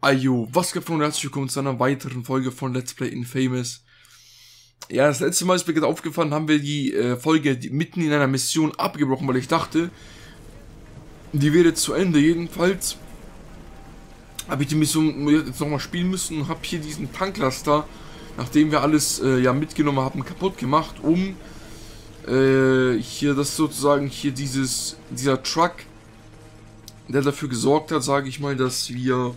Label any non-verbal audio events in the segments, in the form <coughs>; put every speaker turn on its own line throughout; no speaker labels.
Ayo, was geht von herzlich willkommen zu einer weiteren Folge von Let's Play Infamous. Ja, das letzte Mal ist mir gerade aufgefallen, haben wir die äh, Folge die, mitten in einer Mission abgebrochen, weil ich dachte, die wäre zu Ende. Jedenfalls habe ich die Mission jetzt nochmal spielen müssen und habe hier diesen Tanklaster, nachdem wir alles äh, ja mitgenommen haben, kaputt gemacht, um äh, hier das sozusagen hier dieses dieser Truck, der dafür gesorgt hat, sage ich mal, dass wir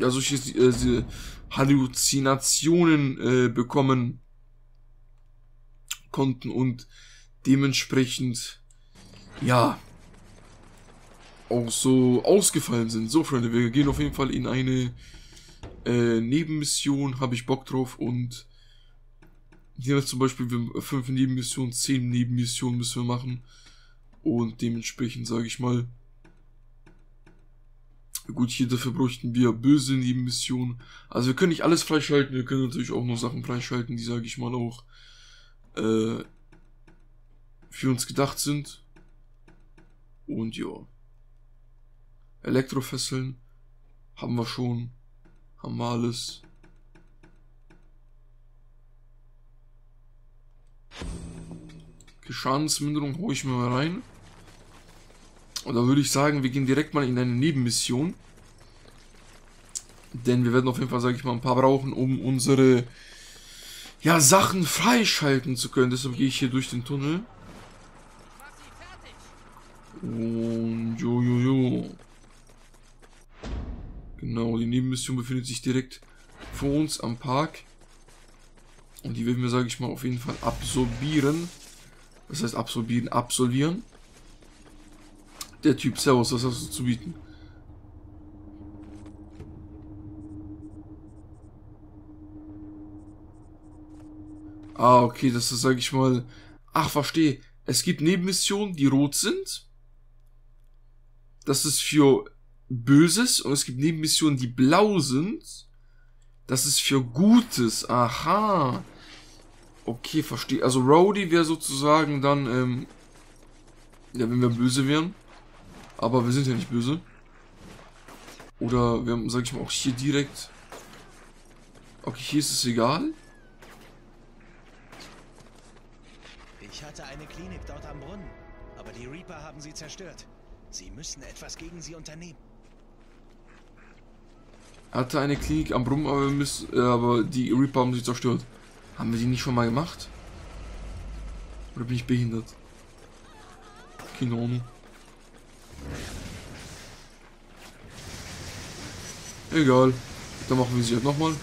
ja, solche äh, Halluzinationen äh, bekommen konnten und dementsprechend, ja, auch so ausgefallen sind. So, Freunde, wir gehen auf jeden Fall in eine äh, Nebenmission, habe ich Bock drauf und hier zum Beispiel fünf Nebenmissionen, zehn Nebenmissionen müssen wir machen und dementsprechend sage ich mal, Gut, hier dafür bräuchten wir böse Nebenmissionen. Also wir können nicht alles freischalten, wir können natürlich auch noch Sachen freischalten, die, sage ich mal, auch äh, für uns gedacht sind. Und ja. Elektrofesseln haben wir schon. Haben wir alles. Schadensminderung hole ich mir mal rein. Und dann würde ich sagen, wir gehen direkt mal in eine Nebenmission. Denn wir werden auf jeden Fall, sage ich mal, ein paar brauchen, um unsere ja, Sachen freischalten zu können. Deshalb gehe ich hier durch den Tunnel. Und jo, jo, jo. Genau, die Nebenmission befindet sich direkt vor uns am Park. Und die werden wir, sage ich mal, auf jeden Fall absorbieren. Das heißt absorbieren, absolvieren. Der Typ, Servus, was hast du zu bieten? Ah, okay, das ist, sag ich mal... Ach, verstehe. Es gibt Nebenmissionen, die rot sind. Das ist für Böses. Und es gibt Nebenmissionen, die blau sind. Das ist für Gutes. Aha. Okay, verstehe. Also Rowdy wäre sozusagen dann, ähm... Ja, wenn wir böse wären. Aber wir sind ja nicht böse. Oder wir haben, sag ich mal, auch hier direkt... Okay, hier ist es egal.
Ich hatte eine Klinik dort am Brunnen, aber die Reaper haben sie zerstört. Sie müssen etwas gegen sie unternehmen.
Hatte eine Klinik am Brunnen, aber, müssen, äh, aber die Reaper haben sie zerstört. Haben wir die nicht schon mal gemacht? Oder bin ich behindert? Keine Ahnung. Egal. Dann machen wir sie halt nochmal.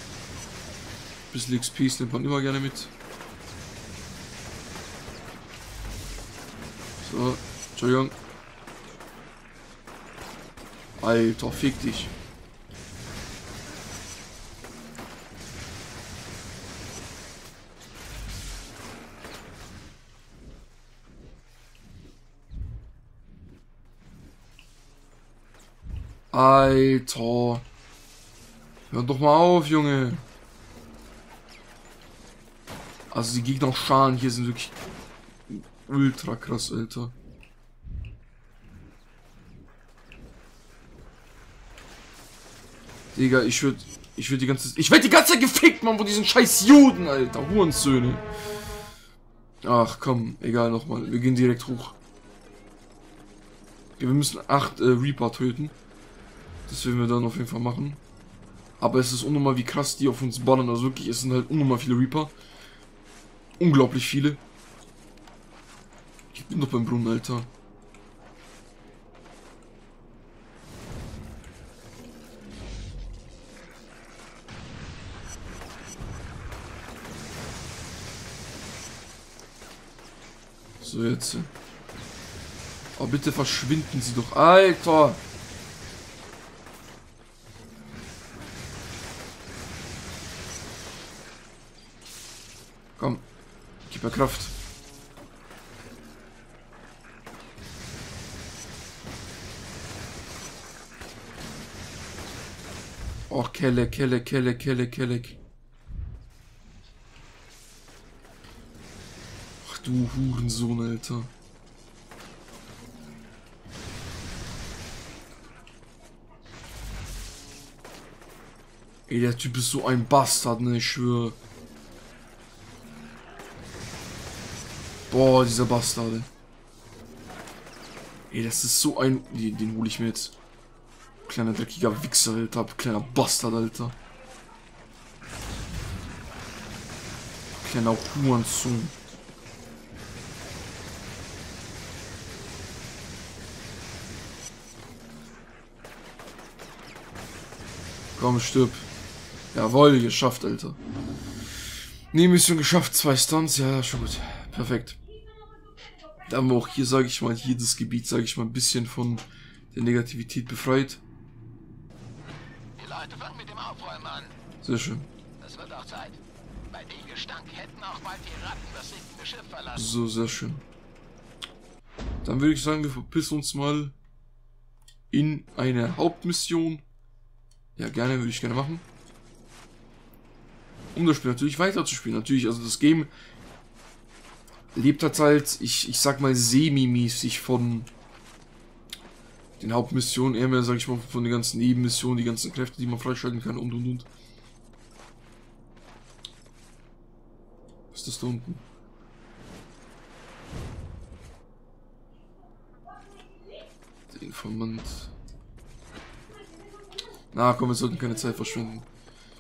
Bisschen XP nimmt man immer gerne mit. So, Entschuldigung. Alter, fick dich. Alter. Hör doch mal auf, Junge. Also die Gegner-Schalen hier sind wirklich ultra krass, Alter. Digga, ich würde ich würde die ganze ich werde die ganze Zeit gefickt, Mann, von diesen scheiß Juden, Alter, Hurensöhne. Ach, komm, egal nochmal. Wir gehen direkt hoch. Wir müssen acht äh, Reaper töten. Das werden wir dann auf jeden Fall machen. Aber es ist unnormal, wie krass die auf uns bannen. Also wirklich, es sind halt unnormal viele Reaper. Unglaublich viele. Ich bin doch beim Brunnen, Alter. So, jetzt. Oh, bitte verschwinden Sie doch. Alter! Komm. Kraft. Och, Kelle, Kelle, Kelle, Kelle, Kelle. Ach du Hurensohn, Alter. Ey, der Typ ist so ein Bastard, ne, ich schwöre. Boah, dieser Bastard. Ey, das ist so ein... Den, den hole ich mir jetzt. Kleiner dreckiger Wichser, Alter. Kleiner Bastard, Alter. Kleiner Hurensohn. Komm, stirb. Jawohl, geschafft, Alter. Nee, Mission geschafft. Zwei Stunts. Ja, schon gut. Perfekt. Da haben wir auch hier, sage ich mal, jedes Gebiet, sage ich mal, ein bisschen von der Negativität befreit.
Die Leute fangen mit dem Aufräumen an.
Sehr schön.
Es wird auch Zeit. Bei dem Gestank hätten auch bald die Ratten das sinkende Schiff verlassen.
So, sehr schön. Dann würde ich sagen, wir verpissen uns mal in eine Hauptmission. Ja, gerne, würde ich gerne machen. Um das Spiel natürlich weiterzuspielen. Natürlich, also das Game lebt halt, ich, ich sag mal, semi-mäßig von den Hauptmissionen, eher mehr, sag ich mal, von den ganzen Nebenmissionen, die ganzen Kräfte, die man freischalten kann und und und. Was ist das da unten? Der Informant. Na komm, wir sollten keine Zeit verschwenden.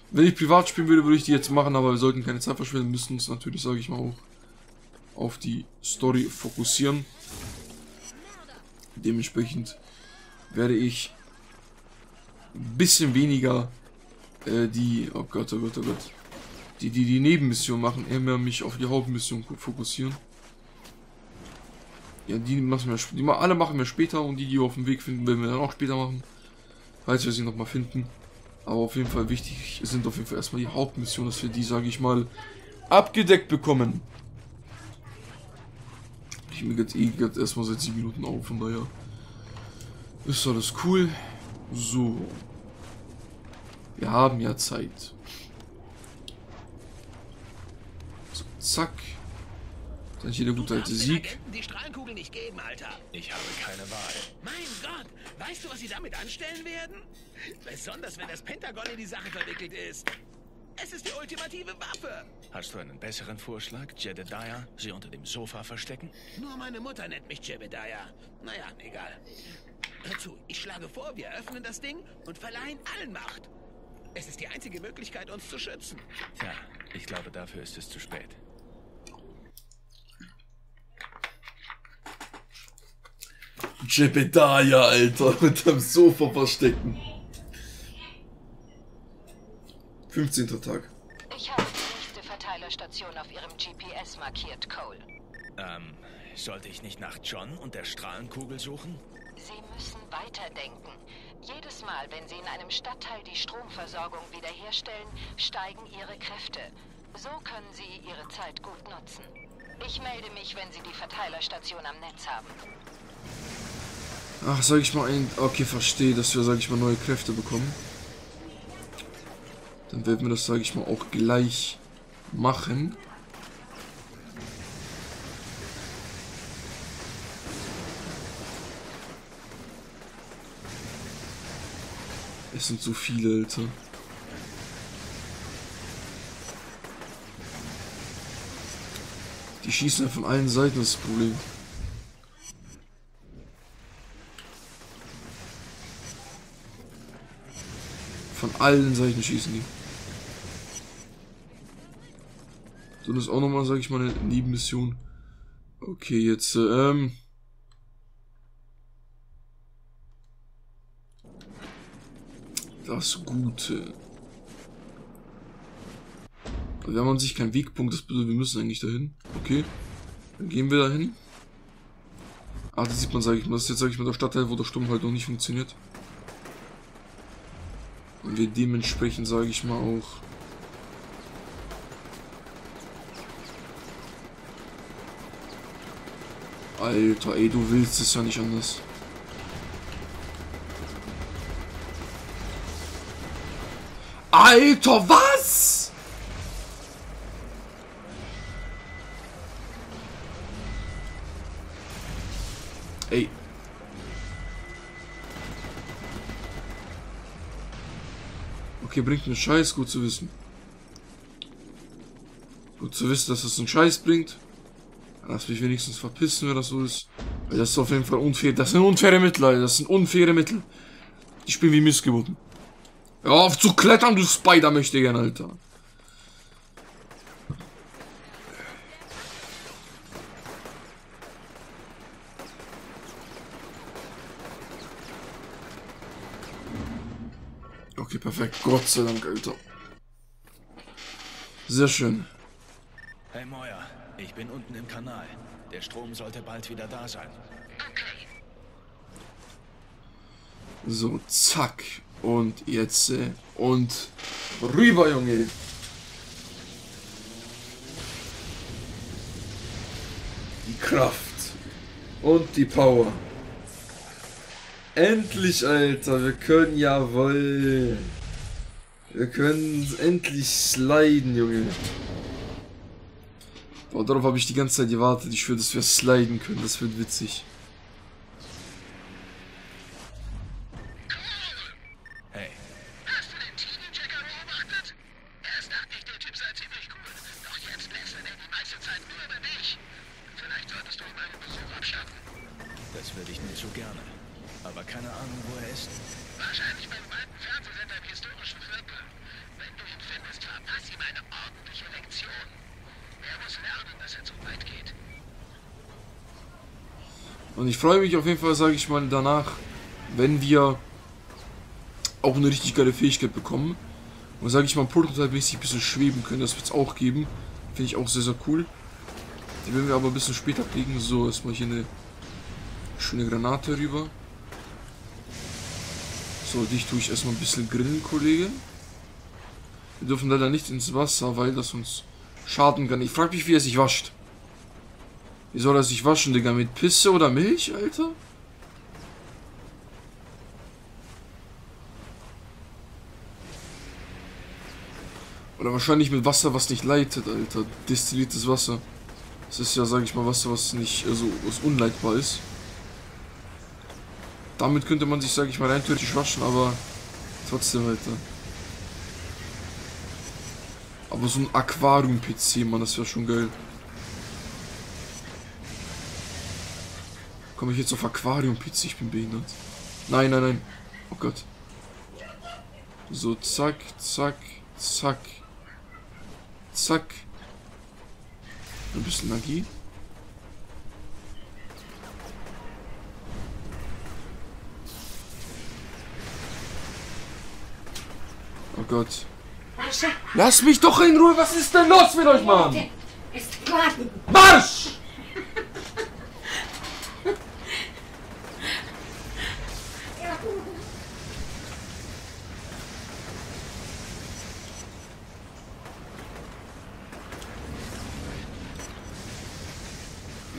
Wenn ich privat spielen würde, würde ich die jetzt machen, aber wir sollten keine Zeit verschwenden, müssen uns natürlich, sage ich mal, auch auf die Story fokussieren. Dementsprechend werde ich ein bisschen weniger äh, die, oh Gott, oh Gott, oh Gott, die, die die Nebenmission machen, eher mehr mich auf die Hauptmission fokussieren. Ja, die machen wir, die alle machen wir später und die, die wir auf dem Weg finden, werden wir dann auch später machen. Falls wir sie nochmal finden. Aber auf jeden Fall wichtig sind auf jeden Fall erstmal die Hauptmission, dass wir die, sage ich mal, abgedeckt bekommen. Ich mir jetzt eh grad erstmal seit 7 Minuten auf, von daher ist alles cool. So. Wir haben ja Zeit. So, zack. Dann hier der gute alte Sieg.
Die Strahlenkugel nicht geben, Alter.
Ich habe keine Wahl.
Mein Gott, weißt du, was sie damit anstellen werden? Besonders wenn das Pentagon in die Sache verwickelt ist. Es ist die ultimative Waffe.
Hast du einen besseren Vorschlag, Jedediah? Sie unter dem Sofa verstecken?
Nur meine Mutter nennt mich Jebediah. Naja, egal. Hör zu, ich schlage vor, wir öffnen das Ding und verleihen allen Macht. Es ist die einzige Möglichkeit, uns zu schützen.
Tja, ich glaube, dafür ist es zu spät.
Jebediah, Alter, mit dem Sofa verstecken. 15. Tag.
Ich habe die nächste Verteilerstation auf Ihrem GPS markiert, Cole.
Ähm, sollte ich nicht nach John und der Strahlenkugel suchen?
Sie müssen weiterdenken. Jedes Mal, wenn Sie in einem Stadtteil die Stromversorgung wiederherstellen, steigen Ihre Kräfte. So können Sie Ihre Zeit gut nutzen. Ich melde mich, wenn Sie die Verteilerstation am Netz haben.
Ach, sag ich mal ein... Okay, verstehe, dass wir, sag ich mal, neue Kräfte bekommen. Dann werden wir das, sage ich mal, auch gleich machen. Es sind so viele, Alter. Die schießen ja von allen Seiten, das, Problem. Von allen Seiten schießen die. So, das ist auch nochmal, sage ich mal, eine Nebenmission. Okay, jetzt, ähm... Das Gute. Also wir haben an sich keinen Wegpunkt, das bedeutet, wir müssen eigentlich dahin. Okay. Dann gehen wir dahin. Ah, das sieht man, sage ich mal. Das ist jetzt, sage ich mal, der Stadtteil, wo der Sturm halt noch nicht funktioniert. Und wir dementsprechend, sage ich mal, auch Alter, ey, du willst es ja nicht anders. Alter, was? Okay, bringt einen Scheiß, gut zu wissen. Gut zu wissen, dass das einen Scheiß bringt. Lass mich wenigstens verpissen, wenn das so ist. Weil das ist auf jeden Fall unfair. Das sind unfaire Mittel, Alter. Das sind unfaire Mittel. Die spielen wie Missgeboten. Hör auf zu klettern, du Spider möchte gern, Alter. Okay, perfekt. Gott sei Dank, Alter. Sehr schön.
Hey Moya, ich bin unten im Kanal. Der Strom sollte bald wieder da sein.
So, zack. Und jetzt, äh, und rüber, Junge. Die Kraft. Und die Power. Endlich, Alter. Wir können, jawoll. Wir können endlich sliden, Junge. Boah, darauf habe ich die ganze Zeit gewartet. Ich würde, dass wir sliden können. Das wird witzig.
Hey,
Hast du den Teenie-Checker beobachtet? Erst dachte ich, der Typ sei ziemlich cool. Doch jetzt lästert er die meiste Zeit nur über dich. Vielleicht solltest du ihn mal einen Besuch abschaffen.
das würde ich nur zu gerne. Aber keine Ahnung, wo er ist.
Wahrscheinlich beim alten Fernsehsender im historischen Viertel. Wenn du ihn findest, verpass ihm eine ordentliche Lektion. Er muss lernen, dass er zu weit geht.
Und ich freue mich auf jeden Fall, sage ich mal, danach, wenn wir auch eine richtig geile Fähigkeit bekommen. Und sage ich mal, prototype-mäßig ein bisschen schweben können. Das wird es auch geben. Finde ich auch sehr, sehr cool. Die werden wir aber ein bisschen später kriegen. So, erstmal hier eine schöne Granate rüber. So, dich tue ich erstmal ein bisschen grillen, Kollege. Wir dürfen leider nicht ins Wasser, weil das uns schaden kann. Ich frage mich, wie er sich wascht. Wie soll er sich waschen, Digga? Mit Pisse oder Milch, Alter? Oder wahrscheinlich mit Wasser, was nicht leitet, Alter. Destilliertes Wasser. Das ist ja, sag ich mal, Wasser, was nicht, also, was unleitbar ist. Damit könnte man sich, sag ich mal, rein theoretisch waschen, aber trotzdem, Alter. Aber so ein Aquarium-PC, Mann, das wäre schon geil. Komme ich jetzt auf Aquarium-PC? Ich bin behindert. Nein, nein, nein. Oh Gott. So, zack, zack, zack. Zack. Ein bisschen Magie. Gott. Lass mich doch in Ruhe. Was ist denn los mit euch, Mann?
ist klar.
Marsch!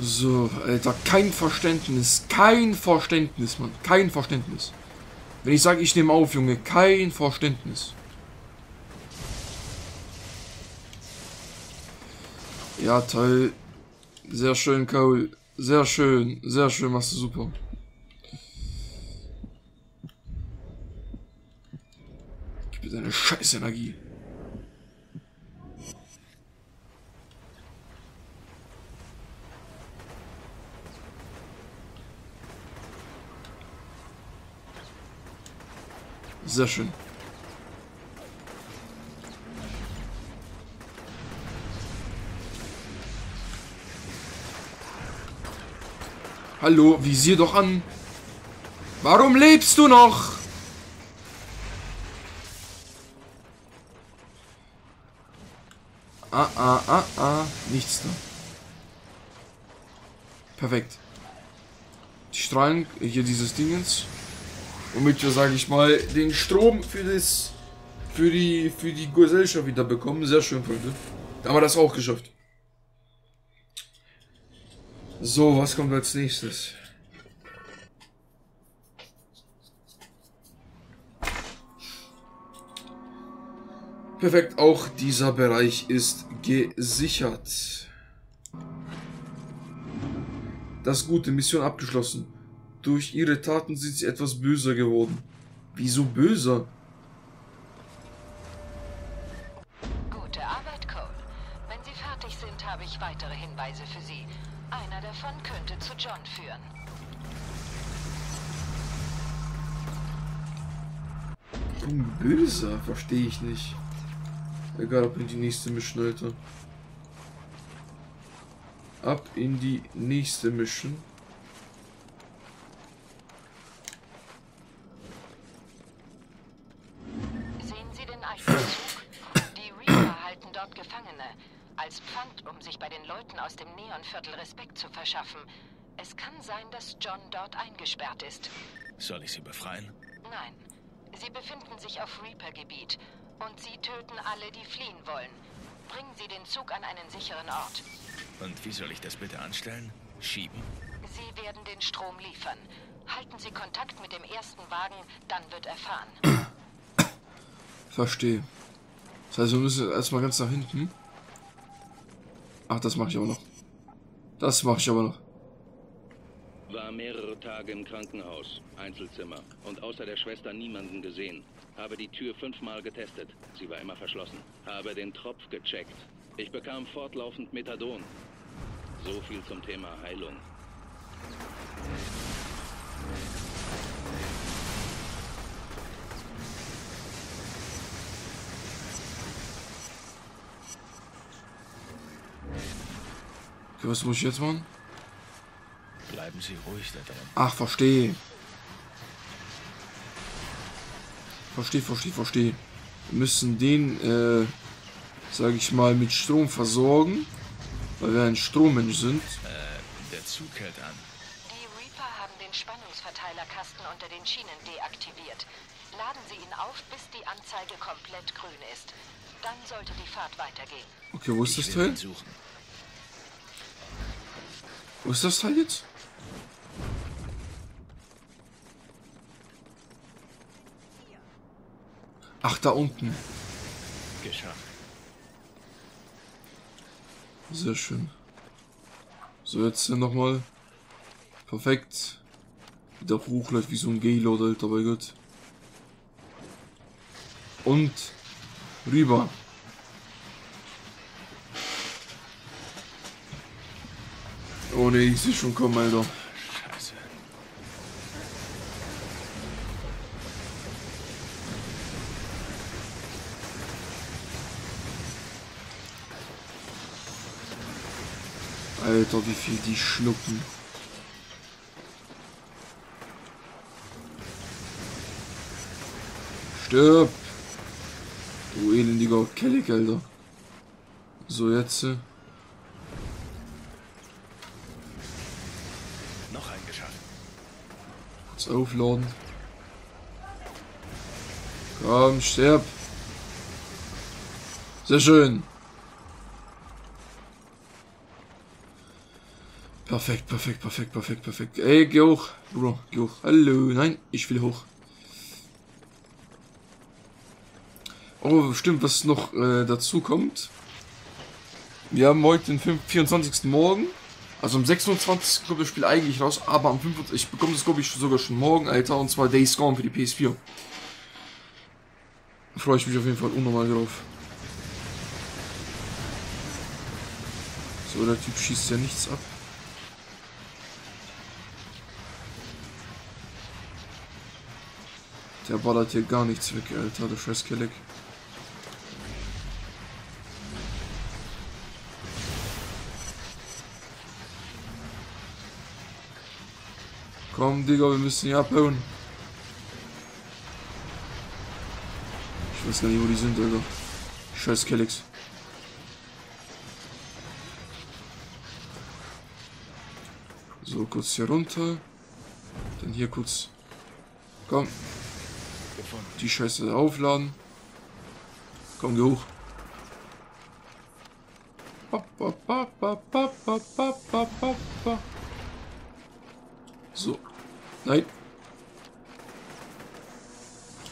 So, Alter, kein Verständnis. Kein Verständnis, Mann. Kein Verständnis. Wenn ich sage, ich nehme auf, Junge, kein Verständnis. Ja, toll. Sehr schön, Kaul. Sehr schön. Sehr schön, machst du super. Gib mir deine scheiß Energie. Sehr schön. Hallo, visier doch an. Warum lebst du noch? Ah, ah, ah, ah. Nichts da. Perfekt. Die Strahlen, hier dieses Dingens. Womit wir, sage ich mal, den Strom für das, für die, für die Gesellschaft wieder bekommen. Sehr schön, Freunde. Da haben wir das auch geschafft. So, was kommt als nächstes? Perfekt, auch dieser Bereich ist gesichert. Das Gute, Mission abgeschlossen. Durch ihre Taten sind sie etwas böser geworden. Wieso böser? Verstehe ich nicht. Egal, ab in die nächste Mission, Alter. Ab in die nächste Mission.
Sehen Sie den Eisenbezug? Die Reaper halten dort Gefangene. Als Pfand, um sich bei den Leuten aus dem Neonviertel Respekt zu verschaffen. Es kann sein, dass John dort eingesperrt ist.
Soll ich sie befreien?
Nein. Sie befinden sich auf Reaper-Gebiet. Und Sie töten alle, die fliehen wollen. Bringen Sie den Zug an einen sicheren Ort.
Und wie soll ich das bitte anstellen? Schieben?
Sie werden den Strom liefern. Halten Sie Kontakt mit dem ersten Wagen, dann wird erfahren. <coughs>
Verstehe. Das heißt, wir müssen erstmal ganz nach hinten. Ach, das mache ich aber noch. Das mache ich aber noch.
War mehrere Tage im Krankenhaus, Einzelzimmer und außer der Schwester niemanden gesehen. Habe die Tür fünfmal getestet. Sie war immer verschlossen. Habe den Tropf gecheckt. Ich bekam fortlaufend Methadon. So viel zum Thema Heilung.
Okay, was muss ich jetzt machen?
Bleiben Sie ruhig da drin.
Ach, verstehe. Verstehe, verstehe, verstehe. Wir müssen den, äh, sag ich mal, mit Strom versorgen. Weil wir ein Strommensch sind.
Der Zug hält an.
Die Reaper haben den Spannungsverteilerkasten unter den Schienen deaktiviert. Laden Sie ihn auf, bis die Anzeige komplett grün ist. Dann sollte die Fahrt weitergehen.
Okay, wo ist das
Ich ihn
Teil?
suchen.
Wo ist das Teil jetzt? Ach, da unten.
Geschafft.
Sehr schön. So, jetzt nochmal. Perfekt. Wieder hochläuft wie so ein Gaylord, Alter, bei Gott. Und rüber. Oh ne, ich sehe schon kommen, Alter. Alter, wie viel die schlucken. Stirb! Du elendiger Kellig, Alter. So, jetzt. äh,
Noch ein geschafft.
Kurz aufladen. Komm, stirb. Sehr schön. Perfekt, perfekt, perfekt, perfekt, perfekt. Ey, geh hoch. Bro, geh hoch. Hallo. Nein, ich will hoch. Oh, stimmt, was noch äh, dazu kommt. Wir haben heute den 5 24. Morgen. Also am 26. kommt das Spiel eigentlich raus, aber am 25. Ich bekomme das, glaube ich, sogar schon morgen, Alter. Und zwar Days Gone für die PS4. Da freue ich mich auf jeden Fall unnormal drauf. So, der Typ schießt ja nichts ab. Der ballert hier gar nichts weg, Alter, der scheiß Kelleck. Komm, Digga, wir müssen hier abhauen. Ich weiß gar nicht, wo die sind, Alter. Scheiß Kellex. So, kurz hier runter. Dann hier kurz. Komm. Die Scheiße aufladen. Komm, geh hoch. So. Nein.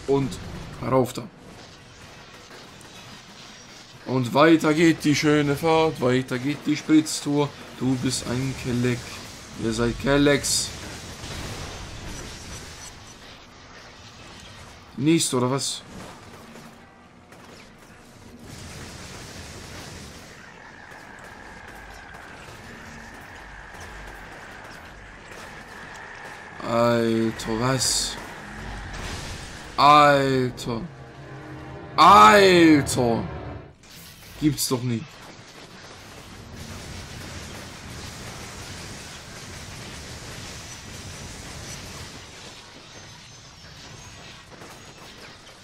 Und rauf da. Und weiter geht die schöne Fahrt, weiter geht die Spritztour. Du bist ein Kelleck. Ihr seid Kellecks. Nichts, oder was? Alter, was? Alter. Alter. Gibt's doch nicht.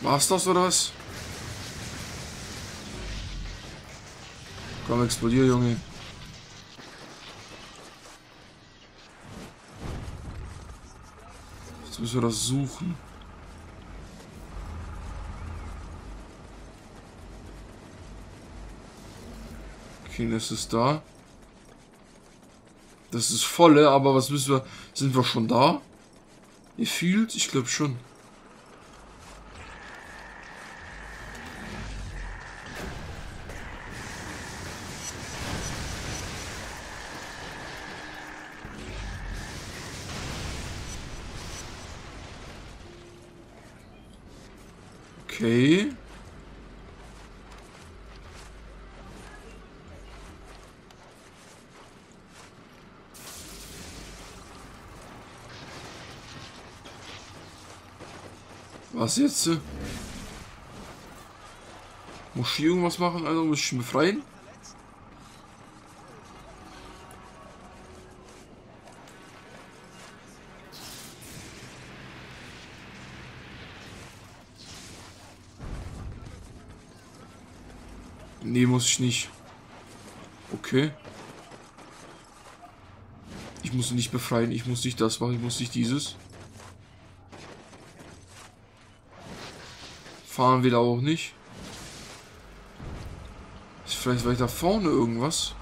War's das oder was? Komm, explodier, Junge. Jetzt müssen wir das suchen. Okay, das ist da. Das ist volle, aber was müssen wir... Sind wir schon da? Ihr fühlt? Ich glaube schon. Okay. Was jetzt? Muss ich irgendwas machen, Alter? Muss ich ihn befreien? Nee, muss ich nicht. Okay. Ich muss ihn nicht befreien. Ich muss nicht das machen. Ich muss nicht dieses. Fahren will er auch nicht. Ist vielleicht weiter vorne irgendwas?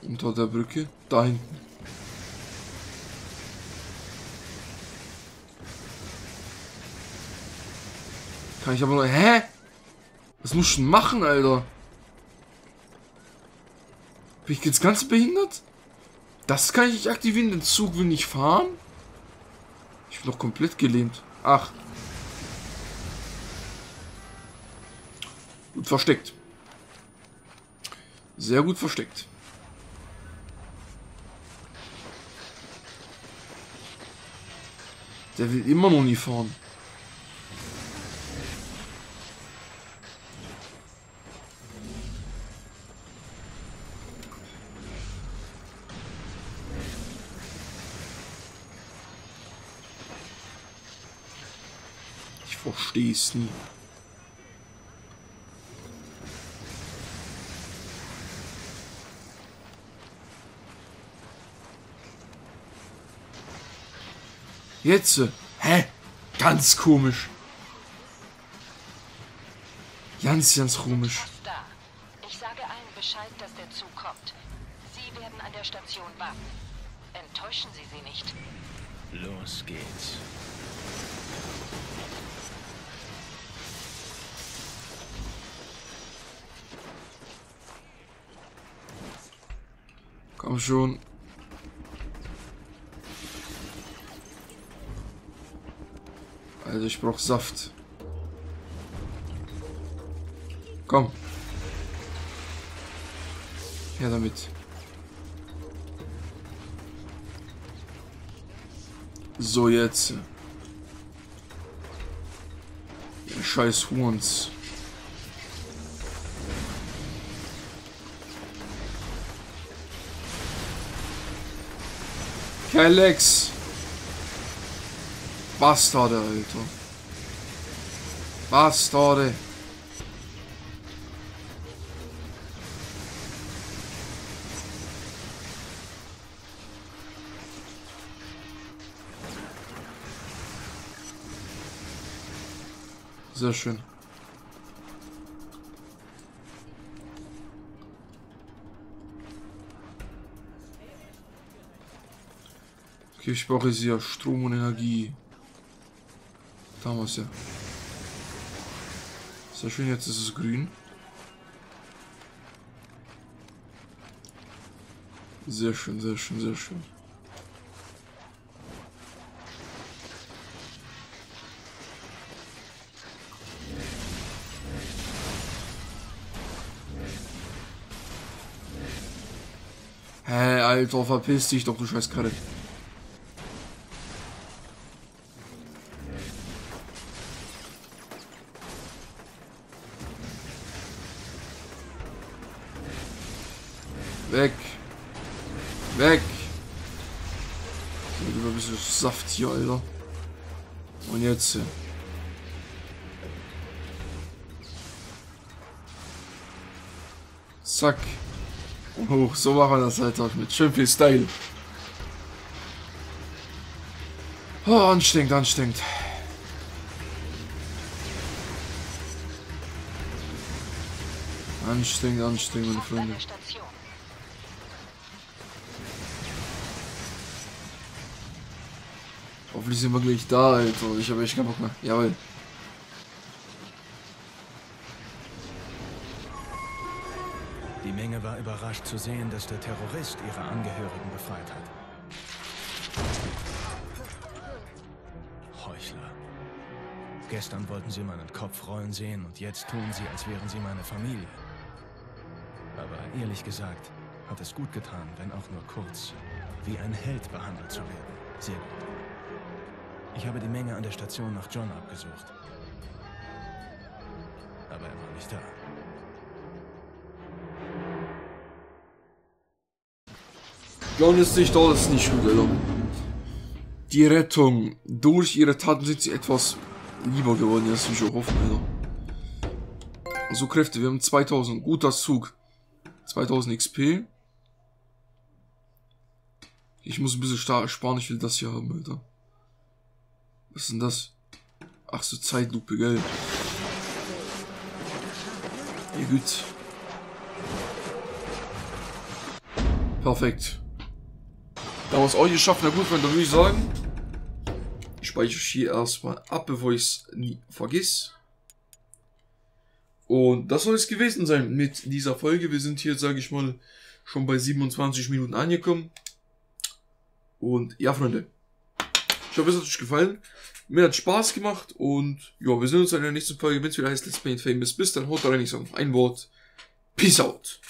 Unter der Brücke? Da hinten. Kann ich aber nur... Hä? Was muss ich denn machen, Alter? Bin ich jetzt ganz behindert? Das kann ich nicht aktivieren, den Zug will nicht fahren? Ich bin doch komplett gelähmt. Ach. Gut versteckt. Sehr gut versteckt. Der will immer noch nie fahren. Nie. Jetzt. äh, Hä? Ganz komisch. Ganz, ganz komisch.
Ich sage allen Bescheid, dass der Zug kommt. Sie werden an der Station warten. Enttäuschen Sie sie nicht.
Los geht's.
Komm schon. Also ich brauch Saft. Komm. Her damit. So jetzt. Ihr scheiß Hurens. Kellex. Bastarde, Alter. Bastarde. Sehr schön. Ich brauche jetzt hier Strom und Energie. Da haben wir es ja. Sehr schön, jetzt ist es grün. Sehr schön, sehr schön, sehr schön. Alter, verpiss dich doch, du scheiß Karre. Hier, Alter. Und jetzt. äh, Zack. Und hoch. So machen wir das auch mit schön viel Style. Oh, anstrengend, anstrengend. Anstrengend, anstrengend, meine Freunde. Hoffentlich sind wir gleich da, Alter. Ich habe echt keinen Bock mehr. Jawohl.
Die Menge war überrascht zu sehen, dass der Terrorist ihre Angehörigen befreit hat. Heuchler. Gestern wollten sie meinen Kopf rollen sehen und jetzt tun sie, als wären sie meine Familie. Aber ehrlich gesagt, hat es gut getan, wenn auch nur kurz, wie ein Held behandelt zu werden. Sehr gut. Ich habe die Menge an der Station nach John abgesucht. Aber er war nicht da.
John ist nicht da, das ist nicht gut, Alter. Die Rettung. Durch ihre Taten sind sie etwas lieber geworden, das will ich auch hoffen, Alter. So Kräfte, wir haben 2000. Guter Zug. 2000 XP. Ich muss ein bisschen sparen, ich will das hier haben, Alter. Was ist denn das? Ach so, Zeitlupe, gell. Ja, gut. Perfekt. Da wir es auch geschafft na gut, dann würde ich sagen, ich speichere hier erstmal ab, bevor ich es nie vergiss. Und das soll es gewesen sein mit dieser Folge. Wir sind hier, sage ich mal, schon bei 27 Minuten angekommen. Und ja, Freunde, ich hoffe, es hat euch gefallen. Mir hat Spaß gemacht und ja, wir sehen uns in der nächsten Folge, wenn es wieder heißt Let's Play Famous. Bis dann, haut rein, ich noch ein Wort. Peace out.